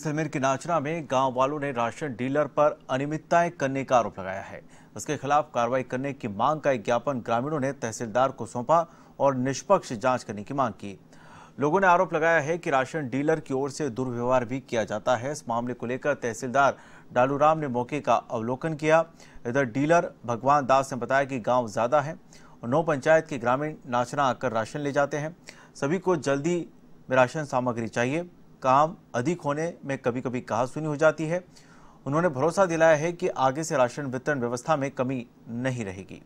जैसलमेर के नाचना में गाँव वालों ने राशन डीलर पर अनियमितताएँ करने का आरोप लगाया है। उसके खिलाफ कार्रवाई करने की मांग का एक ज्ञापन ग्रामीणों ने तहसीलदार को सौंपा और निष्पक्ष जाँच करने की मांग की। लोगों ने आरोप लगाया है कि राशन डीलर की ओर से दुर्व्यवहार भी किया जाता है। इस मामले को लेकर तहसीलदार डालूराम ने मौके का अवलोकन किया। इधर डीलर भगवान दास ने बताया कि गाँव ज़्यादा है नौ पंचायत के ग्रामीण नाचना आकर राशन ले जाते हैं। सभी को जल्दी राशन सामग्री चाहिए। काम अधिक होने में कभी कभी कहा सुनी हो जाती है। उन्होंने भरोसा दिलाया है कि आगे से राशन वितरण व्यवस्था में कमी नहीं रहेगी।